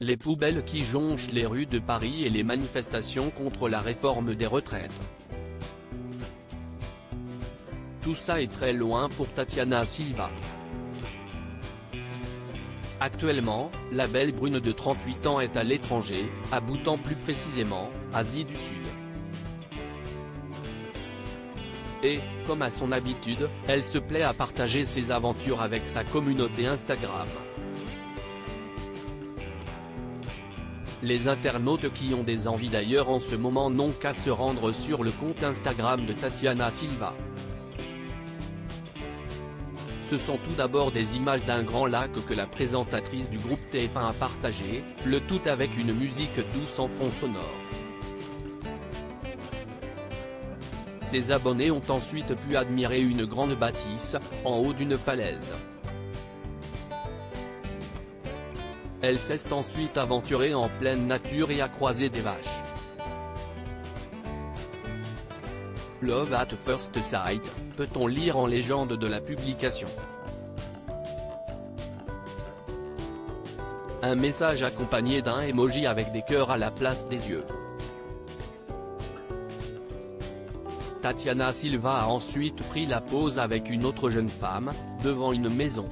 les poubelles qui jonchent les rues de Paris et les manifestations contre la réforme des retraites. Tout ça est très loin pour Tatiana Silva. Actuellement, la belle brune de 38 ans est à l'étranger, à plus précisément, Asie du Sud. Et, comme à son habitude, elle se plaît à partager ses aventures avec sa communauté Instagram. Les internautes qui ont des envies d'ailleurs en ce moment n'ont qu'à se rendre sur le compte Instagram de Tatiana Silva. Ce sont tout d'abord des images d'un grand lac que la présentatrice du groupe TF1 a partagé, le tout avec une musique douce en fond sonore. Ses abonnés ont ensuite pu admirer une grande bâtisse, en haut d'une falaise. Elle s'est ensuite aventurée en pleine nature et a croisé des vaches. Love at First Sight, peut-on lire en légende de la publication? Un message accompagné d'un emoji avec des cœurs à la place des yeux. Tatiana Silva a ensuite pris la pose avec une autre jeune femme, devant une maison.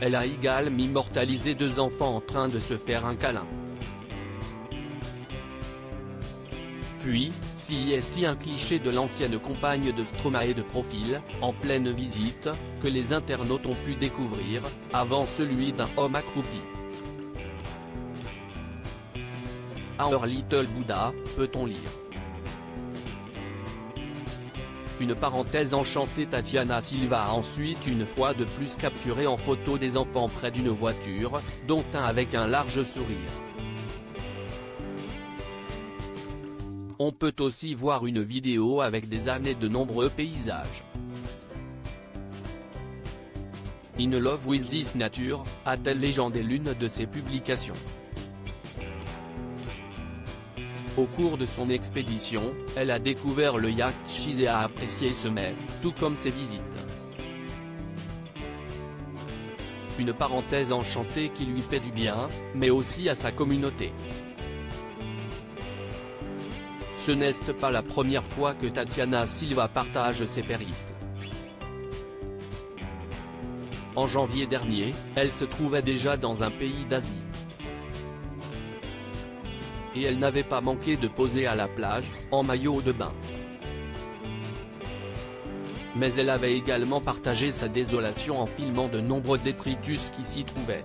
Elle a également immortalisé deux enfants en train de se faire un câlin. Puis, s'y est un cliché de l'ancienne compagne de Stromae de profil, en pleine visite, que les internautes ont pu découvrir, avant celui d'un homme accroupi. Our Little Buddha, peut-on lire. Une parenthèse enchantée Tatiana Silva a ensuite une fois de plus capturé en photo des enfants près d'une voiture, dont un avec un large sourire. On peut aussi voir une vidéo avec des années de nombreux paysages. In Love with This Nature, a-t-elle légendé l'une de ses publications? Au cours de son expédition, elle a découvert le yacht Chise et a apprécié ce mets, tout comme ses visites. Une parenthèse enchantée qui lui fait du bien, mais aussi à sa communauté. Ce n'est pas la première fois que Tatiana Silva partage ses périples. En janvier dernier, elle se trouvait déjà dans un pays d'Asie et elle n'avait pas manqué de poser à la plage, en maillot de bain. Mais elle avait également partagé sa désolation en filmant de nombreux détritus qui s'y trouvaient.